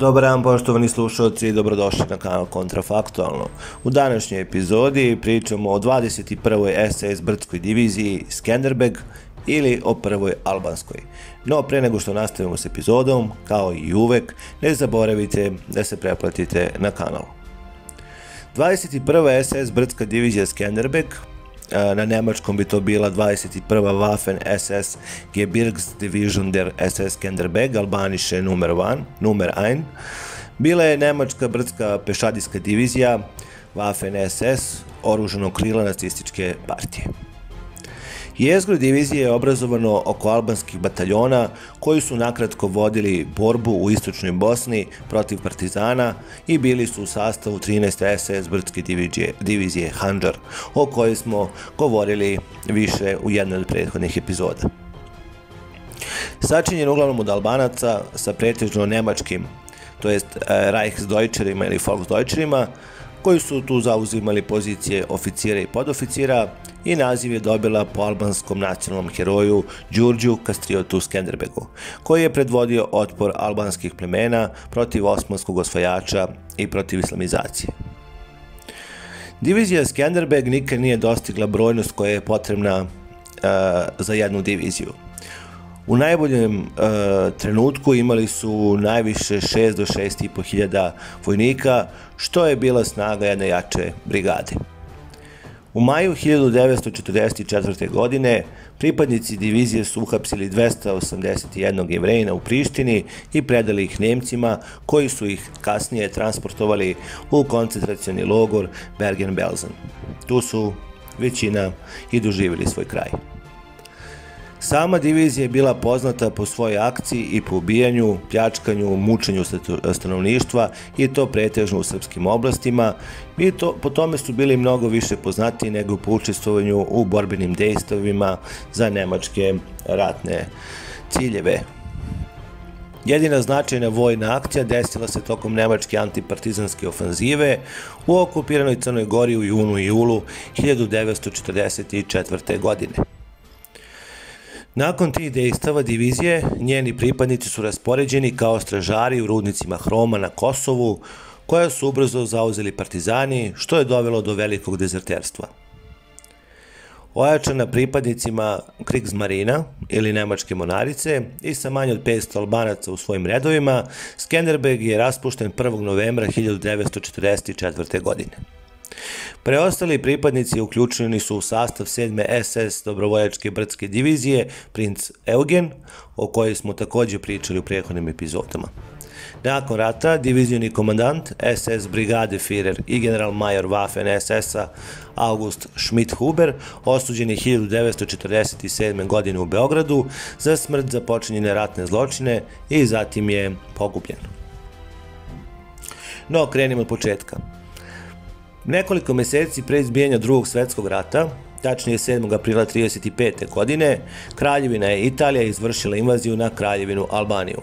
Dobar dan poštovani slušalci i dobrodošli na kanal Kontrafaktualno. U današnjoj epizodi pričamo o 21. SS Brdskoj diviziji Skenderbeg ili o prvoj albanskoj. No pre nego što nastavimo s epizodom, kao i uvek, ne zaboravite da se preplatite na kanal. 21. SS Brdska divizija Skenderbeg na nemačkom bi to bila 21. Waffen SS Gebirgsdivision der SS Skenderbeg, albanische numer 1, numer 1. Bila je nemačka brdska pešadijska divizija Waffen SS, oružanog krila nacističke partije. Jezgro divizije je obrazovano oko albanskih bataljona koji su nakratko vodili borbu u istočnoj Bosni protiv partizana i bili su u sastavu 13. SS Brdske divizije, divizije Hanđar, o kojoj smo govorili više u jednoj od prethodnih epizoda. Sačinjen uglavnom od Albanaca sa pretežno nemačkim, to jest Reichsdeutcherima ili Volksdeutcherima, koji su tu zauzimali pozicije oficira i podoficira i naziv je dobila po albanskom nacionalnom heroju Đurđu Kastriotu Skenderbegu, koji je predvodio otpor albanskih plemena protiv osmanskog osvajača i protiv islamizacije. Divizija Skenderbeg nikad nije dostigla brojnost koja je potrebna uh, za jednu diviziju. U najboljem uh, trenutku imali su najviše 6 do 6,5 hiljada vojnika, što je bila snaga jedne jače brigade. U maju 1944. godine pripadnici divizije su uhapsili 281 jevrejina u Prištini i predali ih Nemcima koji su ih kasnije transportovali u koncentracioni logor Bergen-Belsen. Tu su većina i doživjeli svoj kraj. Sama divizija je bila poznata po svojoj akciji i po ubijanju, pljačkanju, mučenju stanovništva i to pretežno u srpskim oblastima i to, po tome su bili mnogo više poznati nego po učestvovanju u borbenim dejstovima za nemačke ratne ciljeve. Jedina značajna vojna akcija desila se tokom nemačke antipartizanske ofanzive u okupiranoj Crnoj Gori u junu i julu 1944. godine. Nakon tih dejstava divizije, njeni pripadnici su raspoređeni kao stražari u rudnicima Hroma na Kosovu, koja su ubrzo zauzeli partizani, što je dovelo do velikog dezerterstva. Ojačana pripadnicima Kriegsmarina ili Nemačke monarice i sa manje od 500 albanaca u svojim redovima, Skenderbeg je raspušten 1. novembra 1944. godine. Preostali pripadnici uključeni su u sastav 7. SS dobrovoljačke brdske divizije Princ Eugen, o kojoj smo takođe pričali u prethodnim epizodama. Nakon rata, divizijoni komandant SS brigade Führer i general major Waffen SS-a August Schmidt-Huber osuđen je 1947. godine u Beogradu za smrt za počinjene ratne zločine i zatim je pogubljen. No, krenimo od početka. Nekoliko meseci pre izbijanja drugog svetskog rata, tačnije 7. aprila 35. godine, Kraljevina je Italija izvršila invaziju na Kraljevinu Albaniju.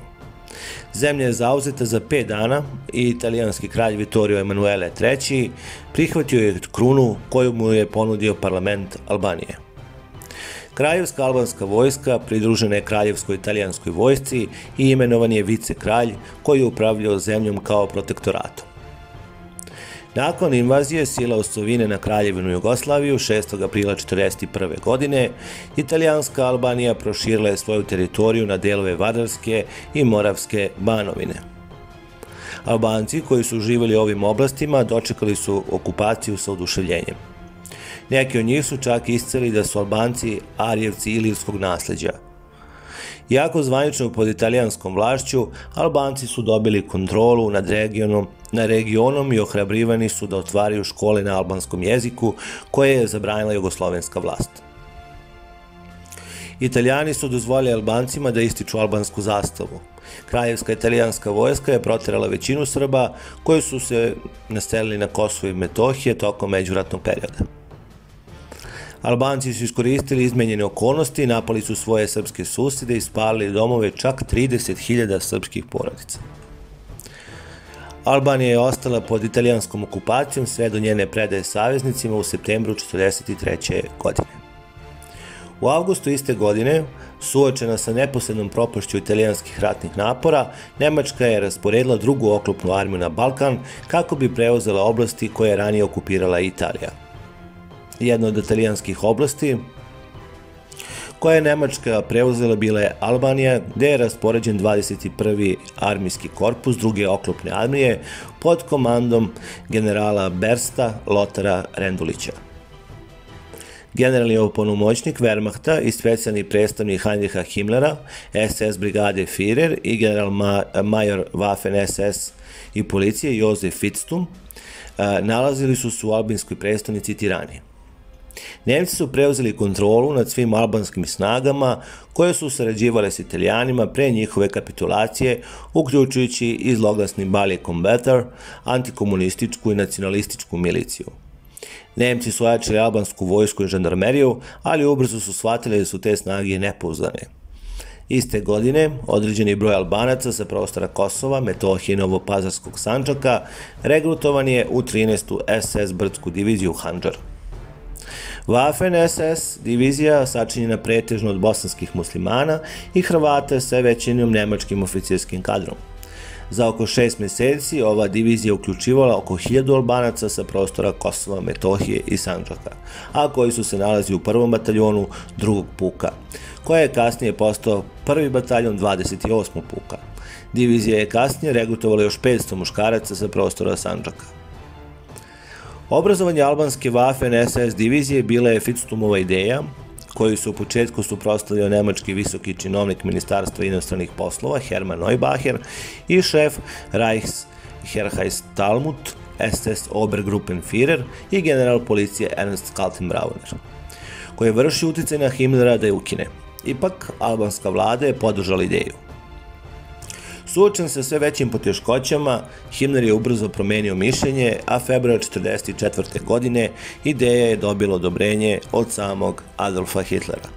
Zemlja je zauzeta za 5 dana i italijanski kralj Vittorio Emanuele III. prihvatio je krunu koju mu je ponudio parlament Albanije. Kraljevska albanska vojska pridružena je kraljevskoj italijanskoj vojsci i imenovan je vice kralj koji je upravljao zemljom kao protektoratom. Nakon invazije sila Osovine na Kraljevinu Jugoslaviju 6. aprila 1941. godine, italijanska Albanija proširila je svoju teritoriju na delove Vadarske i Moravske banovine. Albanci koji su živjeli u ovim oblastima dočekali su okupaciju sa oduševljenjem. Neki od njih su čak isceli da su Albanci Arijevci ilirskog nasleđa – Iako zvanično pod italijanskom vlašću, Albanci su dobili kontrolu nad regionom, na regionom i ohrabrivani su da otvaraju škole na albanskom jeziku koje je zabranila jugoslovenska vlast. Italijani su dozvolili Albancima da ističu albansku zastavu. Kraljevska italijanska vojska je proterala većinu Srba koji su se naselili na Kosovo i Metohije tokom međuratnog perioda. Albanci su iskoristili izmenjene okolnosti, napali su svoje srpske susede i spalili domove čak 30.000 srpskih porodica. Albanija je ostala pod italijanskom okupacijom sve do njene predaje saveznicima u septembru 1943. godine. U avgustu iste godine, suočena sa neposrednom propašću italijanskih ratnih napora, Nemačka je rasporedila drugu oklopnu armiju na Balkan kako bi preuzela oblasti koje je ranije okupirala Italija. Jedna od italijanskih oblasti koja je Nemačka preuzela bila je Albanija, gde je raspoređen 21. armijski korpus druge oklopne armije pod komandom generala Bersta Lotara Rendulića. Generalni oponumoćnik Wehrmachta i specijalni predstavnik Heinricha Himmlera, SS brigade Führer i general major Waffen SS i policije Josef Fittstum nalazili su se u albinskoj predstavnici Tirani. Nemci su preuzeli kontrolu nad svim albanskim snagama koje su sarađivale s italijanima pre njihove kapitulacije, uključujući i zloglasni Bali Combator, antikomunističku i nacionalističku miliciju. Nemci su ojačali albansku vojsku i žandarmeriju, ali ubrzo su shvatili da su te snage nepouzdane. Iste godine, određeni broj Albanaca sa prostora Kosova, Metohije i Novopazarskog Sančaka regrutovan je u 13. SS Brdsku diviziju Hanđar. Waffen SS divizija sačinjena pretežno od bosanskih muslimana i Hrvata sa većinom nemačkim oficijerskim kadrom. Za oko šest meseci ova divizija uključivala oko hiljadu Albanaca sa prostora Kosova, Metohije i Sanđaka, a koji su se nalazi u prvom bataljonu drugog puka, koja je kasnije postao prvi bataljon 28. puka. Divizija je kasnije regrutovala još 500 muškaraca sa prostora Sanđaka. Obrazovanje albanske Waffen SS divizije bila je Fitstumova ideja, koju su u početku suprostavio nemački visoki činovnik Ministarstva inostranih poslova Hermann Neubacher i šef Reichs Talmud, SS Obergruppenführer i general policije Ernst Kaltenbrauner, koji je vrši uticaj na Himmlera da je ukine. Ipak, albanska vlada je podržala ideju. Suočen sa sve većim poteškoćama, Himmler je ubrzo promenio mišljenje, a februar 1944. godine ideja je dobila odobrenje od samog Adolfa Hitlera.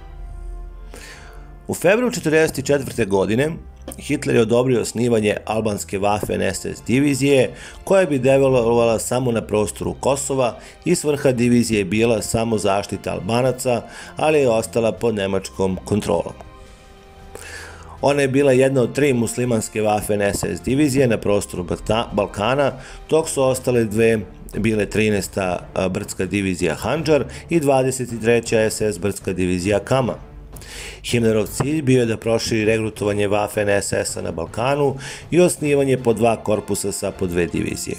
U februaru 1944. godine Hitler je odobrio osnivanje albanske Waffen SS divizije, koja bi develovala samo na prostoru Kosova i svrha divizije je bila samo zaštita Albanaca, ali je ostala pod nemačkom kontrolom. Ona je bila jedna od tri muslimanske Waffen SS divizije na prostoru Balkana, dok su ostale dve bile 13. brdska divizija Hanđar i 23. SS brdska divizija Kama. Himmlerov cilj bio je da proširi regrutovanje Waffen SS-a na Balkanu i osnivanje po dva korpusa sa po dve divizije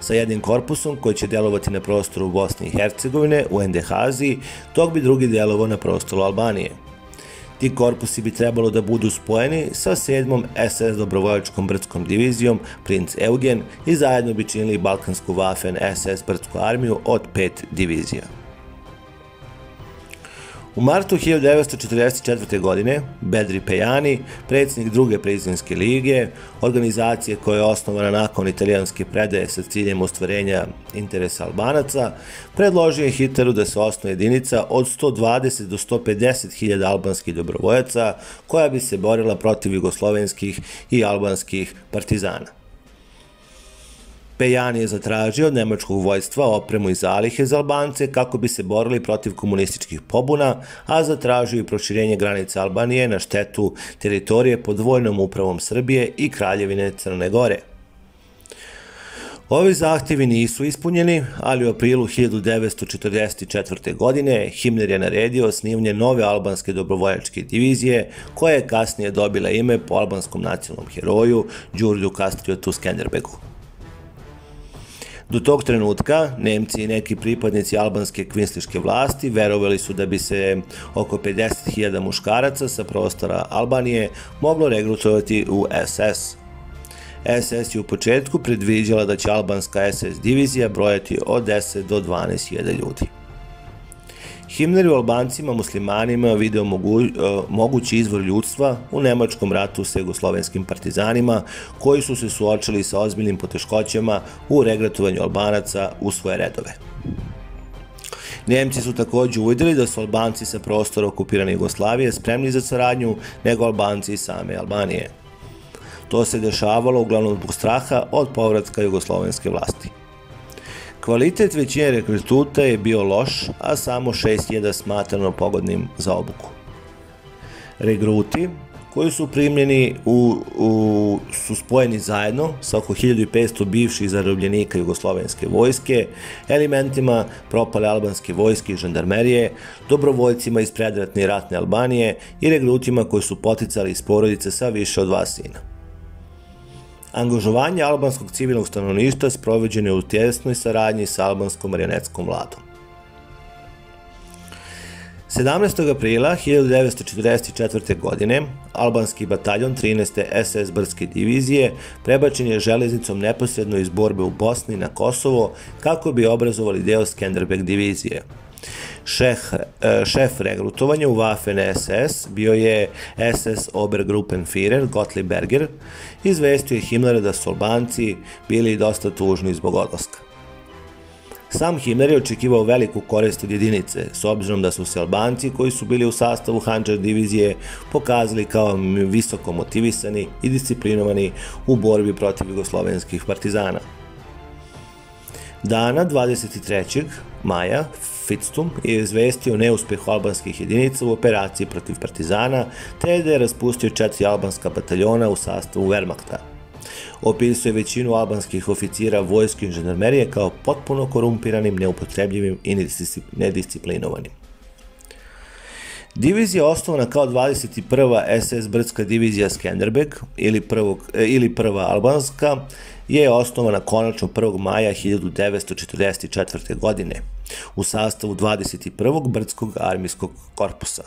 sa jednim korpusom koji će delovati na prostoru Bosne i Hercegovine u NDH Aziji, dok bi drugi delovao na prostoru Albanije. Ti korpusi bi trebalo da budu spojeni sa 7. SS dobrovoljačkom brdskom divizijom Princ Eugen i zajedno bi činili Balkansku Waffen SS brdsku armiju od pet divizija. U martu 1944. godine Bedri Pejani, predsjednik druge prizvinske lige, organizacije koja je osnovana nakon italijanske predaje sa ciljem ostvarenja interesa Albanaca, predložio je Hitleru da se osnoje jedinica od 120 do 150 hiljada albanskih dobrovojaca koja bi se borila protiv jugoslovenskih i albanskih partizana. Pejan je zatražio od nemačkog vojstva opremu i zalihe za Albance kako bi se borili protiv komunističkih pobuna, a zatražio i proširenje granice Albanije na štetu teritorije pod vojnom upravom Srbije i Kraljevine Crne Gore. Ovi zahtevi nisu ispunjeni, ali u aprilu 1944. godine Himmler je naredio osnivanje nove albanske dobrovoljačke divizije, koja je kasnije dobila ime po albanskom nacionalnom heroju Đurđu Kastriotu Skenderbegu. Do tog trenutka Nemci i neki pripadnici albanske kvinsliške vlasti verovali su da bi se oko 50.000 muškaraca sa prostora Albanije moglo regrutovati u SS. SS je u početku predviđala da će albanska SS divizija brojati od 10 do 12.000 ljudi. Himmler u Albancima muslimanima video mogu, e, mogući izvor ljudstva u Nemačkom ratu sa jugoslovenskim partizanima koji su se suočili sa ozbiljnim poteškoćama u regratovanju Albanaca u svoje redove. Nemci su takođe uvideli da su Albanci sa prostora okupirane Jugoslavije spremni za saradnju nego Albanci iz same Albanije. To se dešavalo uglavnom zbog straha od povratka jugoslovenske vlasti. Kvalitet većine rekruta je bio loš, a samo 6000 smatrano pogodnim za obuku. Regruti koji su primljeni u, u, su spojeni zajedno sa oko 1500 bivših zarobljenika jugoslovenske vojske, elementima propale albanske vojske i žandarmerije, dobrovoljcima iz predratne ratne Albanije i regrutima koji su poticali iz porodice sa više od dva sina. Angažovanje albanskog civilnog stanovništva sproveđeno je u tjesnoj saradnji sa albanskom marionetskom vladom. 17. aprila 1944. godine albanski bataljon 13. SS Brdske divizije prebačen je železnicom neposredno iz borbe u Bosni na Kosovo kako bi obrazovali deo Skenderbeg divizije. Šeh, e, šef regrutovanja u Waffen SS bio je SS Obergruppenführer Gottlieb Berger, izvestio je Himmlera da su Albanci bili dosta tužni zbog odlaska. Sam Himmler je očekivao veliku korist od jedinice, s obzirom da su se Albanci koji su bili u sastavu Hanđar divizije pokazali kao visoko motivisani i disciplinovani u borbi protiv jugoslovenskih partizana. Dana 23. maja Fitstum je izvestio neuspehu albanskih jedinica u operaciji protiv partizana, te da je raspustio četiri albanska bataljona u sastavu Wehrmachta – opisuje većinu albanskih oficira vojske i žandarmerije kao potpuno korumpiranim, neupotrebljivim i nedisciplinovanim. Divizija je osnovana kao 21. SS Brdska divizija Skenderbeg ili, prvog, e, ili prva albanska je osnovana konačno 1. maja 1944. godine u sastavu 21. Brdskog armijskog korpusa.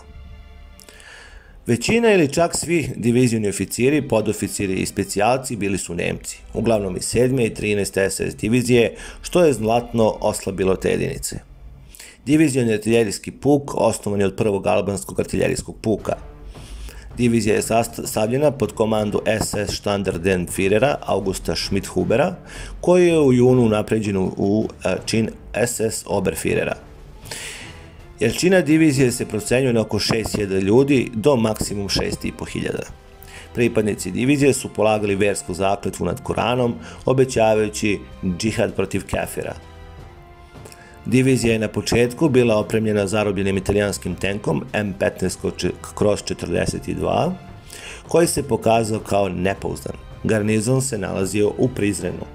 Većina ili čak svi divizijoni oficiri, podoficiri i specijalci bili su Nemci, uglavnom iz 7. i 13. SS divizije, što je zlatno oslabilo te jedinice. Divizijoni artiljerijski puk osnovan je od prvog albanskog artiljerijskog puka. Divizija je sastavljena pod komandu SS Führera Augusta Schmidt-Hubera, koji je u junu napređen u e, čin SS Oberführera. Jačina divizije se procenjuje na oko 6000 ljudi do maksimum 6500. Pripadnici divizije su polagali versku zakletvu nad Koranom, obećavajući džihad protiv kafira. Divizija je na početku bila opremljena zarobljenim italijanskim tenkom M15 kroz 42, koji se pokazao kao nepouzdan. Garnizon se nalazio u Prizrenu.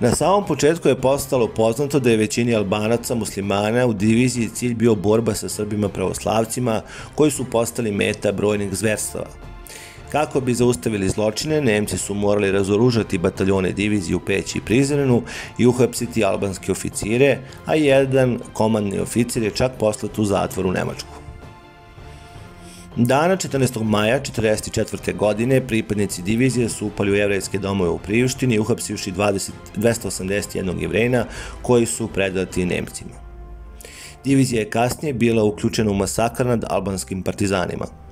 Na samom početku je postalo poznato da je većini Albanaca muslimana u diviziji cilj bio borba sa Srbima pravoslavcima koji su postali meta brojnih zverstava. Kako bi zaustavili zločine, Nemci su morali razoružati bataljone divizije u Peći i Prizrenu i uhapsiti albanske oficire, a jedan komandni oficir je čak poslat u zatvor u Nemačku. Dana 14. maja 1944. godine pripadnici divizije su upali u jevrejske domove u Prijuštini, uhapsivši 20, 281 jevrejna koji su predati Nemcima. Divizija je kasnije bila uključena u masakar nad albanskim partizanima.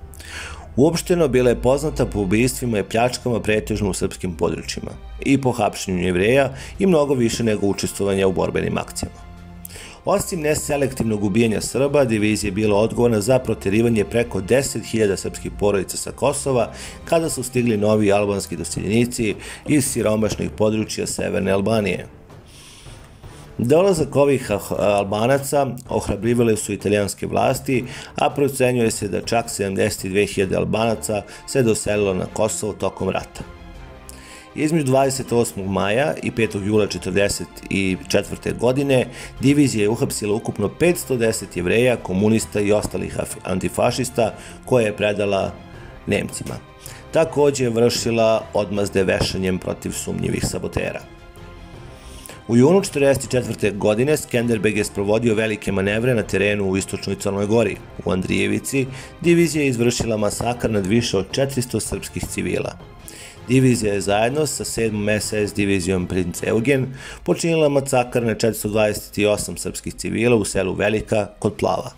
Uopšteno bila je poznata po ubistvima i pljačkama pretežno u srpskim područjima i po hapšenju jevreja i mnogo više nego učestvovanja u borbenim akcijama. Osim neselektivnog ubijanja Srba, divizija je bila odgovorna za proterivanje preko 10.000 srpskih porodica sa Kosova kada su stigli novi albanski doseljenici iz siromašnih područja Severne Albanije. Dolazak ovih Albanaca ohrabrivale su italijanske vlasti, a procenjuje se da čak 72.000 Albanaca se doselilo na Kosovo tokom rata. Između 28. maja i 5. jula 1944. godine divizija je uhapsila ukupno 510 jevreja, komunista i ostalih antifašista koje je predala Nemcima. Takođe je vršila odmazde vešanjem protiv sumnjivih sabotera. U junu 1944. godine Skenderbeg je sprovodio velike manevre na terenu u istočnoj Crnoj Gori. U Andrijevici divizija je izvršila masakar nad više od 400 srpskih civila. Divizija je zajedno sa 7. SS divizijom Princ Eugen počinila macakar na 428 srpskih civila u selu Velika kod Plava.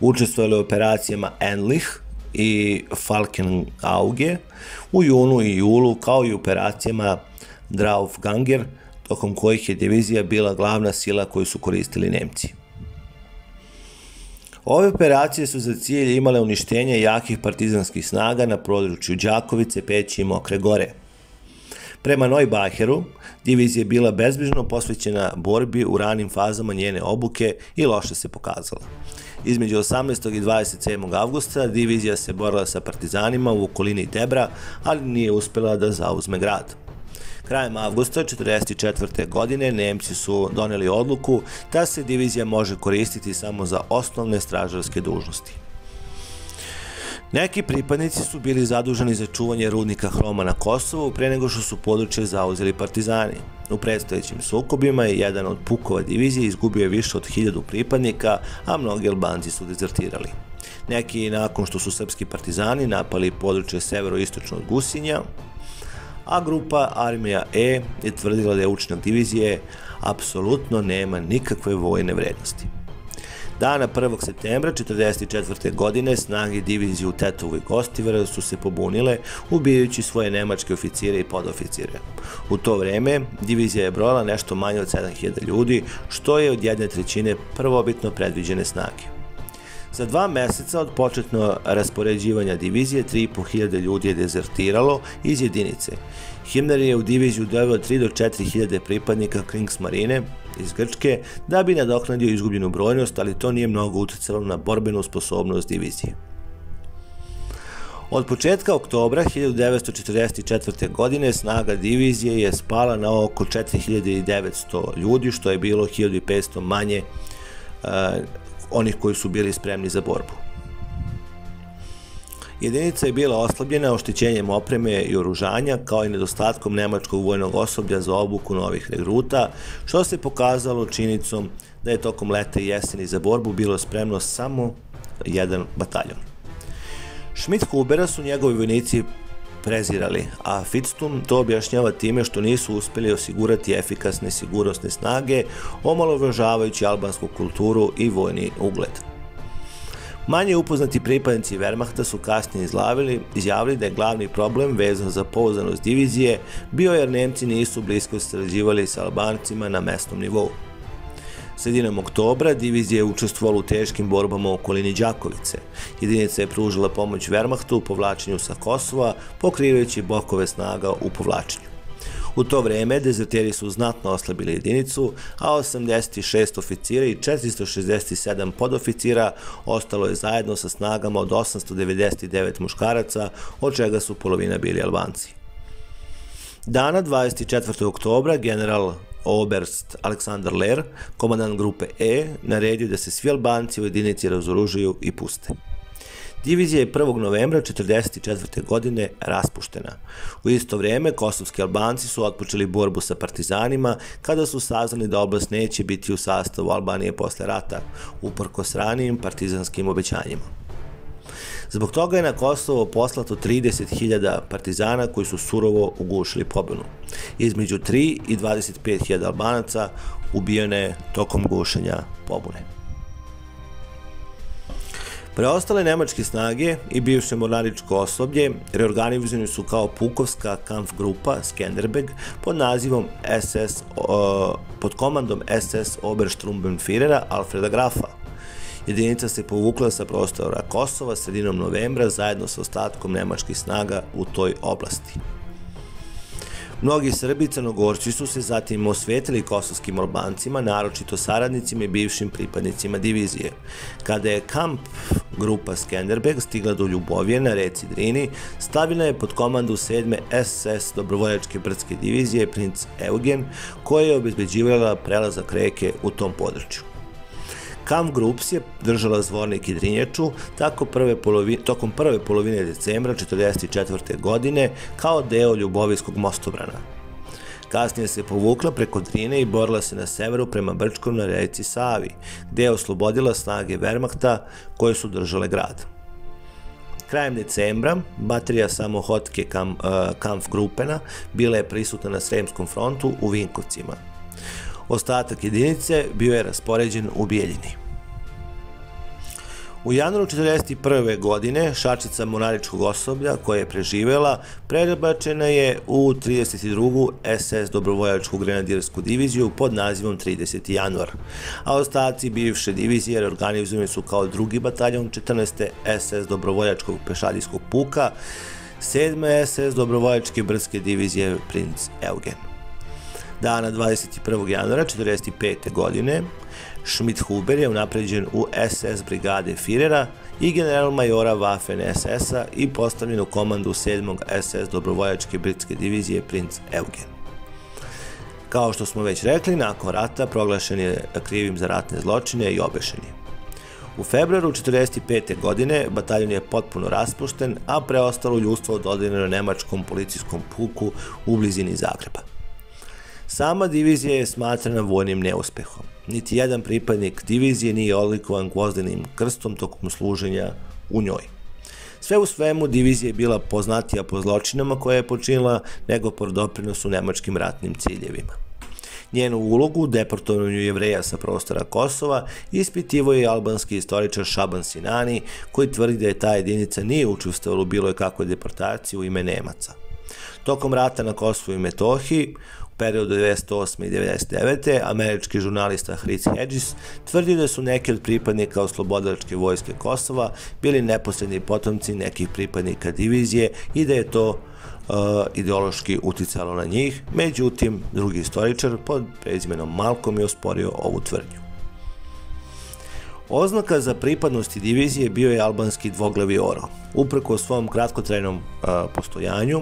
Učestvovali u operacijama Enlich i Falkenauge u junu i julu kao i operacijama Draufganger, tokom kojih je divizija bila glavna sila koju su koristili Nemci. Ove operacije su za cilj imale uništenje jakih partizanskih snaga na području Đakovice, Peći i Mokre gore. Prema Neubacheru, divizija je bila bezbrižno posvećena borbi u ranim fazama njene obuke i loše se pokazala. Između 18. i 27. avgusta divizija se borila sa partizanima u okolini Debra, ali nije uspela da zauzme grad. Krajem avgusta 1944. godine Nemci su doneli odluku da se divizija može koristiti samo za osnovne stražarske dužnosti. Neki pripadnici su bili zaduženi za čuvanje rudnika hroma na Kosovu pre nego što su područje zauzeli partizani. U predstojećim sukobima je jedan od pukova divizije izgubio više od hiljadu pripadnika, a mnogi Albanci su dezertirali. Neki nakon što su srpski partizani napali područje severo-istočno od Gusinja, a grupa Armija E je tvrdila da je učinak divizije apsolutno nema nikakve vojne vrednosti. Dana 1. septembra 1944. godine snage divizije u Tetovu i Gostivaru su se pobunile, ubijajući svoje nemačke oficire i podoficire. U to vreme divizija je brojala nešto manje od 7000 ljudi, što je od jedne trećine prvobitno predviđene snage. Za dva meseca od početno raspoređivanja divizije 3.500 ljudi je dezertiralo iz jedinice. Himmler je u diviziju doveo 3 do 4.000 pripadnika Kriegsmarine iz Grčke da bi nadoknadio izgubljenu brojnost, ali to nije mnogo uticalo na borbenu sposobnost divizije. Od početka oktobra 1944. godine snaga divizije je spala na oko 4900 ljudi, što je bilo 1500 manje uh, onih koji su bili spremni za borbu. Jedinica je bila oslabljena oštećenjem opreme i oružanja, kao i nedostatkom nemačkog vojnog osoblja za obuku novih regruta, što se pokazalo činicom da je tokom leta i jeseni za borbu bilo spremno samo jedan bataljon. Schmidt-Hubera su njegovi vojnici prezirali, a Fitstum to objašnjava time što nisu uspeli osigurati efikasne sigurnosne snage, omalovažavajući albansku kulturu i vojni ugled. Manje upoznati pripadnici Wehrmachta su kasnije izlavili, izjavili da je glavni problem vezan za pouzdanost divizije bio jer Nemci nisu blisko sarađivali sa Albancima na mesnom nivou. Sredinom oktobra divizija je učestvovala u teškim borbama u okolini Đakovice. Jedinica je pružila pomoć Wehrmachtu u povlačenju sa Kosova, pokrivajući bokove snaga u povlačenju. U to vreme dezerteri su znatno oslabili jedinicu, a 86 oficira i 467 podoficira ostalo je zajedno sa snagama od 899 muškaraca, od čega su polovina bili Albanci. Dana 24. oktobra general Oberst Aleksandar Ler, komandant grupe E, naredio da se svi Albanci u jedinici razoružuju i puste. Divizija je 1. novembra 1944. godine raspuštena. U isto vreme kosovski Albanci su otpočeli borbu sa partizanima kada su saznali da oblast neće biti u sastavu Albanije posle rata, uporko s ranijim partizanskim obećanjima. Zbog toga je na Kosovo poslato 30.000 partizana koji su surovo ugušili pobunu. Između 3 i 25.000 Albanaca ubijene tokom gušenja pobune. Preostale nemačke snage i bivše mornaričko osoblje reorganizovani su kao pukovska kamp grupa Skenderbeg pod nazivom SS, pod komandom SS Oberstrumbenführera Alfreda Grafa. Jedinica se povukla sa prostora Kosova sredinom novembra zajedno sa ostatkom nemačkih snaga u toj oblasti. Mnogi Srbi i Crnogorci su se zatim osvetili kosovskim Albancima, naročito saradnicima i bivšim pripadnicima divizije. Kada je kamp grupa Skenderbeg stigla do Ljubovije na reci Drini, stavila je pod komandu 7. SS dobrovoljačke brdske divizije princ Eugen, koja je obezbeđivala prelazak reke u tom području. Kam Groups je držala zvornik i drinječu tako prve polovine, tokom prve polovine decembra 1944. godine kao deo Ljubovijskog mostobrana. Kasnije se povukla preko Drine i borila se na severu prema Brčkom na reci Savi, gde je oslobodila snage Wehrmachta koje su držale grad. Krajem decembra baterija samohotke kam, uh, Kampfgrupena bila je prisutna na Sremskom frontu u Vinkovcima. Ostatak jedinice bio je raspoređen u Bijeljini. U januaru 1941. godine šačica monaričkog osoblja koja je preživela prebačena je u 32. SS dobrovoljačku grenadirsku diviziju pod nazivom 30. januar, a ostaci bivše divizije reorganizovani su kao drugi bataljon 14. SS dobrovoljačkog pešadijskog puka 7. SS dobrovoljačke brdske divizije Princ Eugen. Dana 21. januara 1945. godine Schmidt-Huber je unapređen u SS brigade Firera i general majora Waffen SS-a i postavljen u komandu 7. SS dobrovoljačke britske divizije Princ Eugen. Kao što smo već rekli, nakon rata proglašen je krivim za ratne zločine i obešen je. U februaru 1945. godine bataljon je potpuno raspušten, a preostalo ljudstvo dodeljeno nemačkom policijskom puku u blizini Zagreba. Sama divizija je smatrana vojnim neuspehom. Niti jedan pripadnik divizije nije odlikovan gvozdenim krstom tokom služenja u njoj. Sve u svemu, divizija je bila poznatija po zločinama koje je počinila nego po doprinosu nemačkim ratnim ciljevima. Njenu ulogu u deportovanju jevreja sa prostora Kosova ispitivo je albanski istoričar Šaban Sinani, koji tvrdi da je ta jedinica nije učestvovala u bilo kakvoj deportaciji u ime Nemaca. Tokom rata na Kosovu i Metohiji, periodu 98. i 99. američki žurnalista Hritz Hedges tvrdi da su neki od pripadnika oslobodačke vojske Kosova bili neposredni potomci nekih pripadnika divizije i da je to uh, ideološki uticalo na njih, međutim, drugi istoričar pod prezimenom Malkom je osporio ovu tvrdnju. Oznaka za pripadnosti divizije bio je albanski dvoglavi oro. Uprko svom kratkotrajnom uh, postojanju,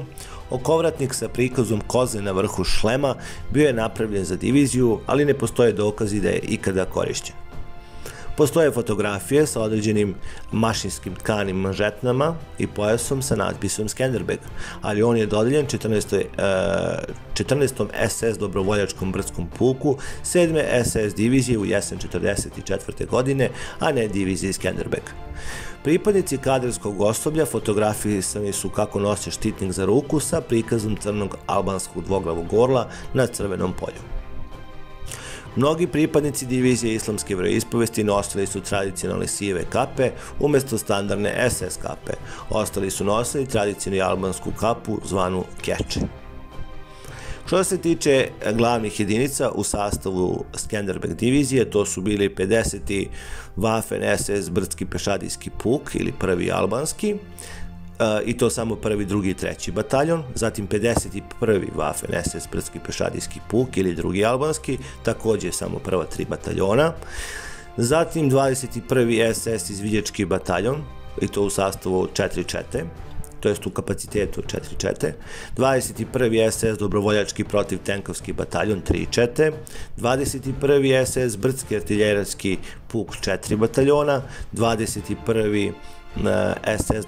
okovratnik sa prikazom koze na vrhu šlema bio je napravljen za diviziju, ali ne postoje dokazi da je ikada korišćen. Postoje fotografije sa određenim mašinskim tkanim manžetnama i pojasom sa natpisom Skenderbeg, ali on je dodeljen 14. 14. SS dobrovoljačkom brdskom puku 7. SS divizije u jesen 44. godine, a ne diviziji Skenderbeg. Pripadnici kadrskog osoblja fotografisani su kako nose štitnik za ruku sa prikazom crnog albanskog dvoglavog orla na crvenom polju. Mnogi pripadnici divizije islamske vreispovesti nosili su tradicionalne sive kape umesto standardne SS kape. Ostali su nosili tradicionalnu albansku kapu zvanu keče. Što se tiče glavnih jedinica u sastavu Skenderbeg divizije, to su bili 50. Waffen SS Brdski pešadijski puk ili prvi albanski, i to samo prvi, drugi i treći bataljon, zatim 51. Waffen SS Brdski pešadijski puk ili drugi albanski, takođe samo prva tri bataljona, zatim 21. SS izviđački bataljon, i to u sastavu 4 čete, to jest u kapacitetu 4 čete, 21. SS dobrovoljački protiv tenkovski bataljon 3 čete, 21. SS brdski artiljerijski puk 4 bataljona, 21. SS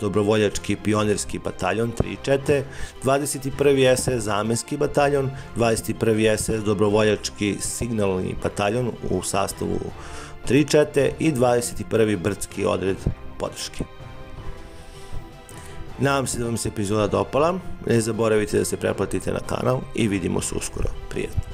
dobrovoljački pionirski bataljon 3 čete, 21. SS zamenski bataljon, 21. SS dobrovoljački signalni bataljon u sastavu 3 čete i 21. brdski odred podrške. Nadam se da vam se epizoda dopala, ne zaboravite da se pretplatite na kanal i vidimo se uskoro. Prijetno!